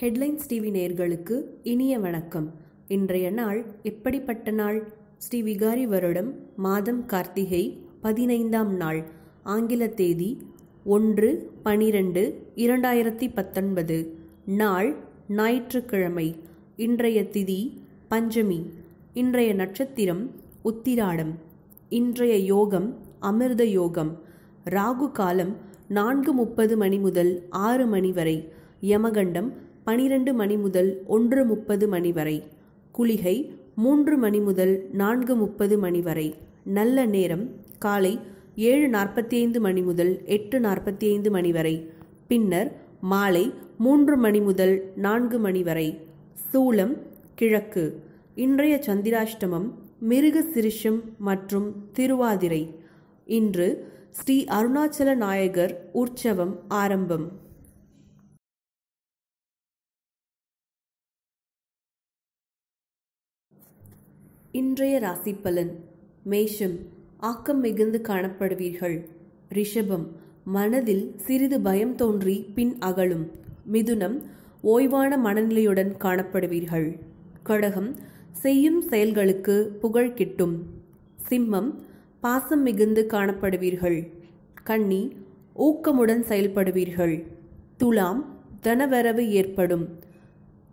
Headlines TV நேர்களுக்கு இனிய வணக்கம். இன்றைய நாள் எப்படிப்பட்ட நாள்? ஸ்ரீ விகாரி வருடம் மாதம் கார்த்திகை பதினைந்தாம் நாள். ஆங்கில தேதி ஒன்று பனிரெண்டு இரண்டாயிரத்தி பத்தொன்பது. நாள் ஞாயிற்றுக்கிழமை. இன்றைய திதி பஞ்சமி. இன்றைய நட்சத்திரம் உத்திராடம். இன்றைய யோகம் அமிர்த யோகம். ராகு காலம் நான்கு முப்பது மணி முதல் ஆறு மணி வரை. யமகண்டம் பனிரெண்டு மணி முதல் ஒன்று முப்பது மணி வரை. குளிகை மூன்று மணி முதல் நான்கு முப்பது மணி வரை. நல்ல நேரம் காலை ஏழு நாற்பத்தி ஐந்து மணி முதல் எட்டு நாற்பத்தி ஐந்து மணி வரை. பின்னர் மாலை மூன்று மணி முதல் நான்கு மணி வரை. சூலம் கிழக்கு. இன்றைய சந்திராஷ்டமம் மிருக சிரிஷம் மற்றும் திருவாதிரை. இன்று ஸ்ரீ அருணாச்சல நாயகர் உற்சவம் ஆரம்பம். இன்றைய ராசி பலன் மேஷம் ஆக்கம் மிகுந்து காணப்படுவீர்கள். ரிஷபம் மனதில் சிறிது பயம் தோன்றி பின் அகலும். மிதுனம் ஓய்வான மனநிலையுடன் காணப்படுவீர்கள். கடகம் செய்யும் செயல்களுக்கு புகழ் கிட்டும். சிம்மம் பாசம் மிகுந்து காணப்படுவீர்கள். கன்னி ஊக்கமுடன் செயல்படுவீர்கள். துலாம் தனவரவு ஏற்படும்.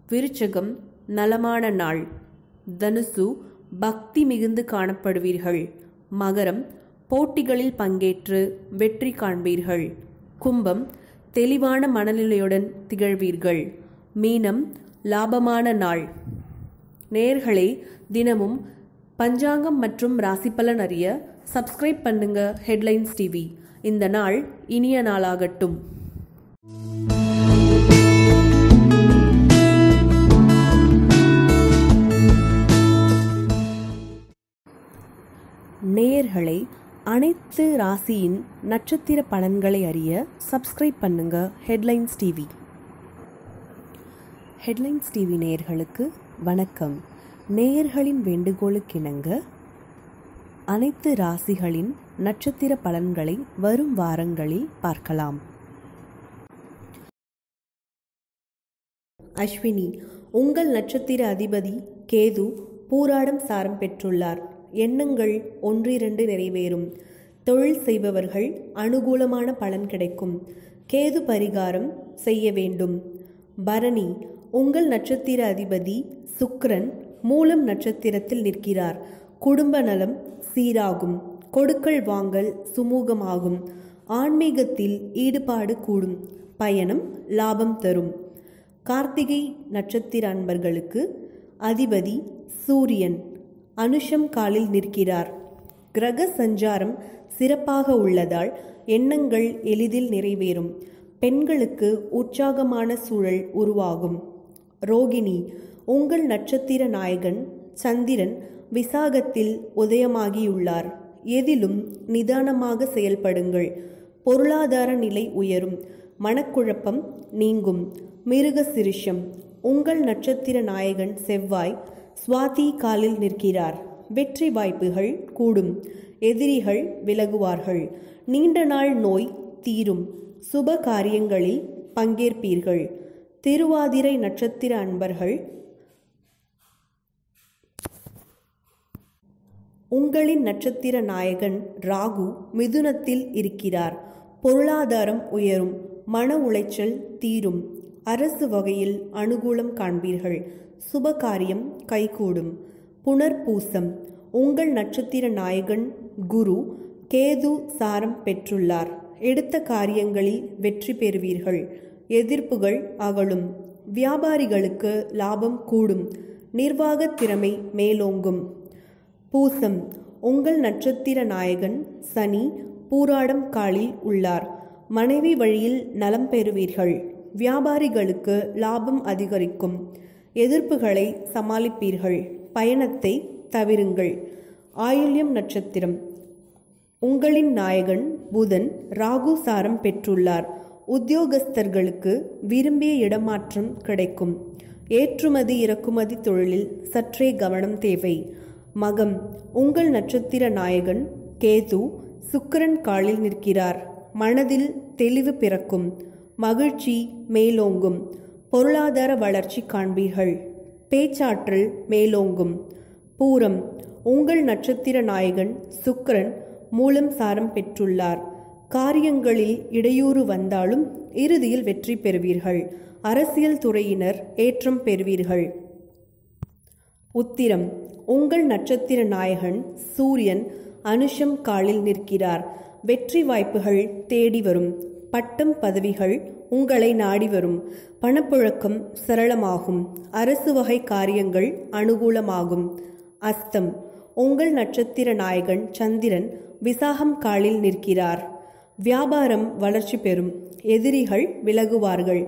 விருச்சகம் நலமான நாள். தனுசு பக்தி மிகுந்து காணப்படுவீர்கள். மகரம் போட்டிகளில் பங்கேற்று வெற்றி காண்பீர்கள். கும்பம் தெளிவான மனநிலையுடன் திகழ்வீர்கள். மீனம் லாபமான நாள். நேர்களே தினமும் பஞ்சாங்கம் மற்றும் ராசிபலன் அறிய சப்ஸ்கிரைப் பண்ணுங்க ஹெட்லைன்ஸ் டிவி இந்த நாள் இனிய நாளாகட்டும். நேயர்களை அனைத்து ராசியின் நட்சத்திர பலன்களை அறிய சப்ஸ்கிரைப் பண்ணுங்க ஹெட்லைன்ஸ் டிவி ஹெட்லைன்ஸ் டிவி நேயர்களுக்கு வணக்கம். நேயர்களின் வேண்டுகோளுக்கிணங்க அனைத்து ராசிகளின் நட்சத்திர பலன்களை வரும் வாரங்களில் பார்க்கலாம். அஸ்வினி உங்கள் நட்சத்திர அதிபதி கேது பூராடம் சாரம் பெற்றுள்ளார். எண்ணங்கள் ஒன்றிரண்டு நிறைவேறும். தொழில் செய்பவர்கள் அனுகூலமான பலன் கிடைக்கும். கேது பரிகாரம் செய்ய வேண்டும். பரணி உங்கள் நட்சத்திர அதிபதி சுக்ரன் மூலம் நட்சத்திரத்தில் நிற்கிறார். குடும்ப நலம் சீராகும். கொடுக்கல் வாங்கல் சுமூகமாகும். ஆன்மீகத்தில் ஈடுபாடு கூடும். பயணம் லாபம் தரும். கார்த்திகை நட்சத்திர அன்பர்களுக்கு அதிபதி சூரியன். அனுஷம் காலில் நிற்கிறார். கிரக சஞ்சாரம் சிறப்பாக உள்ளதால் எண்ணங்கள் எளிதில் நிறைவேறும். பெண்களுக்கு உற்சாகமான சூழல் உருவாகும். ரோகிணி உங்கள் நட்சத்திர நாயகன் சந்திரன் விசாகத்தில் உதயமாகியுள்ளார். எதிலும் நிதானமாக செயல்படுங்கள். பொருளாதார நிலை உயரும். மனக்குழப்பம் நீங்கும். மிருக சிரிஷம் உங்கள் நட்சத்திர நாயகன் செவ்வாய் சுவாதி காலில் நிற்கிறார். வெற்றி வாய்ப்புகள் கூடும். எதிரிகள் விலகுவார்கள். நீண்ட நாள் நோய் தீரும். சுப காரியங்களில் பங்கேற்பீர்கள். திருவாதிரை நட்சத்திர அன்பர்கள் உங்களின் நட்சத்திர நாயகன் ராகு மிதுனத்தில் இருக்கிறார். பொருளாதாரம் உயரும். மன உளைச்சல் தீரும். அரசு வகையில் அனுகூலம் காண்பீர்கள். சுப காரியம் கைகூடும். புனர்பூசம். உங்கள் நட்சத்திர நாயகன் குரு கேது சாரம் பெற்றுள்ளார். எடுத்த காரியங்களில் வெற்றி பெறுவீர்கள். எதிர்ப்புகள் அகலும். வியாபாரிகளுக்கு லாபம் கூடும். நிர்வாக திறமை மேலோங்கும். பூசம். உங்கள் நட்சத்திர நாயகன் சனி பூராடம் காலில் உள்ளார். மனைவி வழியில் நலம் பெறுவீர்கள். வியாபாரிகளுக்கு லாபம் அதிகரிக்கும். எதிர்ப்புகளை சமாளிப்பீர்கள். பயணத்தை தவிருங்கள். ஆயுள்யம் நட்சத்திரம். உங்களின் நாயகன் புதன் ராகு சாரம் பெற்றுள்ளார். உத்தியோகஸ்தர்களுக்கு விரும்பிய இடமாற்றம் கிடைக்கும். ஏற்றுமதி இறக்குமதி தொழிலில் சற்றே கவனம் தேவை. மகம். உங்கள் நட்சத்திர நாயகன் கேது சுக்கரன் காலில் நிற்கிறார். மனதில் தெளிவு பிறக்கும். மகிழ்ச்சி மேலோங்கும். பொருளாதார வளர்ச்சி காண்பீர்கள். பேச்சாற்றல் மேலோங்கும். பூரம் உங்கள் நட்சத்திர நாயகன் சுக்கரன் மூலம் சாரம் பெற்றுள்ளார். காரியங்களில் இடையூறு வந்தாலும் இறுதியில் வெற்றி பெறுவீர்கள். அரசியல் துறையினர் ஏற்றம் பெறுவீர்கள். உத்திரம் உங்கள் நட்சத்திர நாயகன் சூரியன் அனுஷம் காலில் நிற்கிறார். வெற்றி வாய்ப்புகள் தேடி வரும். பட்டம் பதவிகள் உங்களை நாடி வரும். பணப்புழக்கம் சரளமாகும். அரசு வகை காரியங்கள் அனுகூலமாகும். அஸ்தம். உங்கள் நட்சத்திர நாயகன் சந்திரன் விசாகம் காலில் நிற்கிறார். வியாபாரம் வளர்ச்சி பெறும். எதிரிகள் விலகுவார்கள்.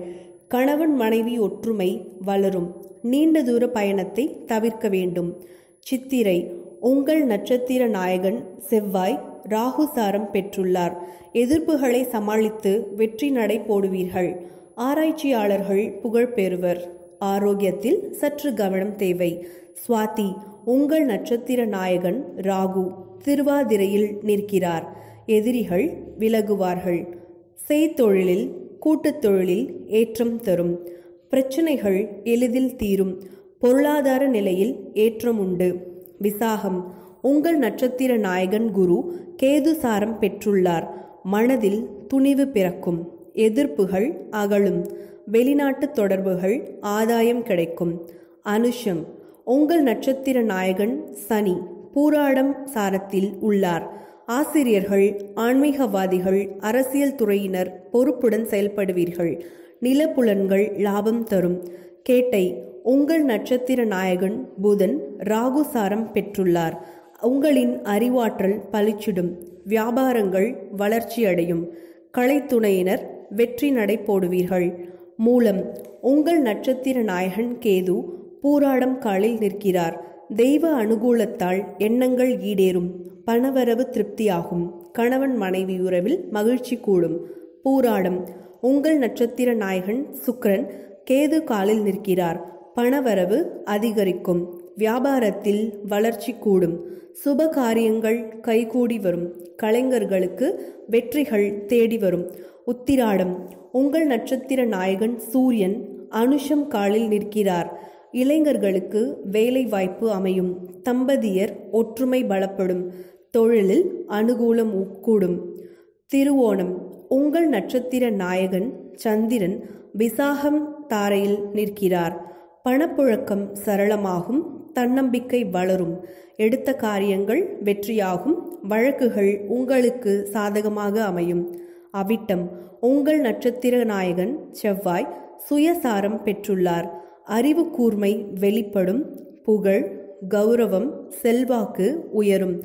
கணவன் மனைவி ஒற்றுமை வளரும். நீண்ட தூர பயணத்தை தவிர்க்க வேண்டும். சித்திரை. உங்கள் நட்சத்திர நாயகன் செவ்வாய் ராகு சாரம் பெற்றுள்ளார். எதிர்ப்புகளை சமாளித்து வெற்றி நடை போடுவீர்கள். ஆராய்ச்சியாளர்கள் புகழ் பெறுவர். ஆரோக்கியத்தில் சற்று கவனம் தேவை. சுவாதி உங்கள் நட்சத்திர நாயகன் ராகு திருவாதிரையில் நிற்கிறார். எதிரிகள் விலகுவார்கள். செய்தொழிலில் கூட்டுத் தொழிலில் ஏற்றம் தரும். பிரச்சனைகள் எளிதில் தீரும். பொருளாதார நிலையில் ஏற்றம் உண்டு. விசாகம் உங்கள் நட்சத்திர நாயகன் குரு கேதுசாரம் பெற்றுள்ளார். மனதில் துணிவு பிறக்கும். எதிர்ப்புகள் அகலும். வெளிநாட்டு தொடர்புகள் ஆதாயம் கிடைக்கும். அனுஷம். உங்கள் நட்சத்திர நாயகன் சனி. பூராடம் சாரத்தில் உள்ளார். ஆசிரியர்கள் ஆன்மீகவாதிகள் அரசியல் துறையினர் பொறுப்புடன் செயல்படுவீர்கள். நிலப்புலன்கள் லாபம் தரும். கேட்டை. உங்கள் நட்சத்திர நாயகன் புதன் ராகுசாரம் பெற்றுள்ளார். உங்களின் அறிவாற்றல் பளிச்சிடும் வியாபாரங்கள் வளர்ச்சியடையும். கலைத்துணையினர் வெற்றி நடை போடுவீர்கள். மூலம் உங்கள் நட்சத்திர நாயகன் கேது பூராடம் காலில் நிற்கிறார். தெய்வ அனுகூலத்தால் எண்ணங்கள் ஈடேறும். பணவரவு திருப்தியாகும். கணவன் மனைவி உறவில் மகிழ்ச்சி கூடும். பூராடம். உங்கள் நட்சத்திர நாயகன் சுக்கிரன் கேது காலில் நிற்கிறார். பணவரவு அதிகரிக்கும். வியாபாரத்தில் வளர்ச்சி கூடும். சுப காரியங்கள் கைகூடி வரும். கலைஞர்களுக்கு வெற்றிகள் தேடி வரும். உத்திராடம் உங்கள் நட்சத்திர நாயகன் சூரியன் அனுஷம் காலில் நிற்கிறார். இளைஞர்களுக்கு வேலை வாய்ப்பு அமையும். தம்பதியர் ஒற்றுமை பலப்படும். தொழிலில் அனுகூலம் கூடும். திருவோணம் உங்கள் நட்சத்திர நாயகன் சந்திரன் விசாகம் தாரையில் நிற்கிறார். பணப்புழக்கம் சரளமாகும். தன்னம்பிக்கை வளரும். எடுத்த காரியங்கள் வெற்றியாகும். வழக்குகள் உங்களுக்கு சாதகமாக அமையும். அவிட்டம் உங்கள் நட்சத்திர நாயகன் செவ்வாய் சுயசாரம் பெற்றுள்ளார். அறிவு கூர்மை வெளிப்படும். புகழ் கௌரவம் செல்வாக்கு உயரும்.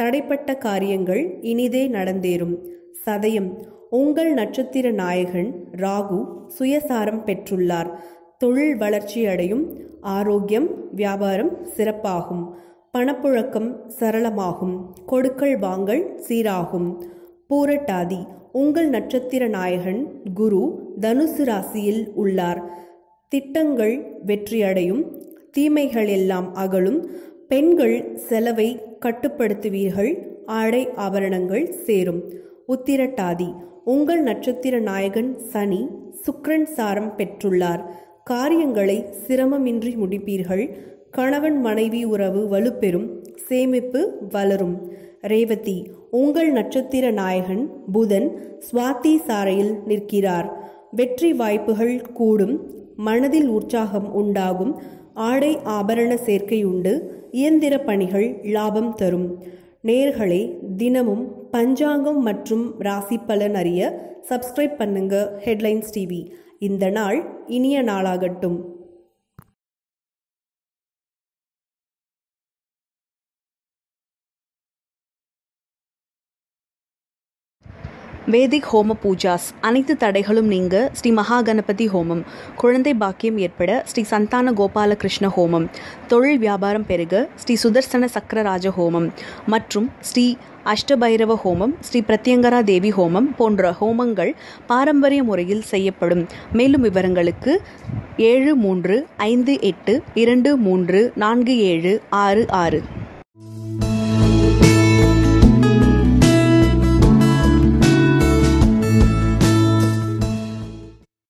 தடைப்பட்ட காரியங்கள் இனிதே நடந்தேறும். சதயம் உங்கள் நட்சத்திர நாயகன் ராகு சுயசாரம் பெற்றுள்ளார். தொழில் வளர்ச்சி அடையும் ஆரோக்கியம் வியாபாரம் சிறப்பாகும். பணப்புழக்கம் சரளமாகும். கொடுக்கல் வாங்கல் சீராகும். பூரட்டாதி உங்கள் நட்சத்திர நாயகன் குரு தனுசு ராசியில் உள்ளார். திட்டங்கள் வெற்றியடையும் தீமைகள் எல்லாம் அகலும். பெண்கள் செலவை கட்டுப்படுத்துவீர்கள். ஆடை ஆபரணங்கள் சேரும். உத்திரட்டாதி உங்கள் நட்சத்திர நாயகன் சனி சுக்ரன் சாரம் பெற்றுள்ளார். காரியங்களை சிரமமின்றி முடிப்பீர்கள். கணவன் மனைவி உறவு வலுப்பெறும். சேமிப்பு வளரும். ரேவதி உங்கள் நட்சத்திர நாயகன் புதன் சுவாத்தி சாரையில் நிற்கிறார். வெற்றி வாய்ப்புகள் கூடும். மனதில் உற்சாகம் உண்டாகும். ஆடை ஆபரண சேர்க்கை உண்டு. இயந்திர பணிகள் லாபம் தரும். நேர்களே தினமும் பஞ்சாங்கம் மற்றும் ராசி பலன் அறிய சப்ஸ்கிரைப் பண்ணுங்க ஹெட்லைன்ஸ் டிவி இந்த நாள் இனிய நாளாகட்டும். வேதிக் ஹோம பூஜாஸ் அனைத்து தடைகளும் நீங்க ஸ்ரீ மகா கணபதி ஹோமம். குழந்தை பாக்கியம் ஏற்பட ஸ்ரீ சந்தான கோபாலகிருஷ்ண ஹோமம். தொழில் வியாபாரம் பெருக ஸ்ரீ சுதர்சன சக்கரராஜ ஹோமம். மற்றும் ஸ்ரீ அஷ்டபைரவ ஹோமம் ஸ்ரீ பிரத்யங்கரா தேவி ஹோமம் போன்ற ஹோமங்கள் பாரம்பரிய முறையில் செய்யப்படும். மேலும் விவரங்களுக்கு ஏழு மூன்று ஐந்து எட்டு இரண்டு மூன்று நான்கு ஏழு ஆறு ஆறு.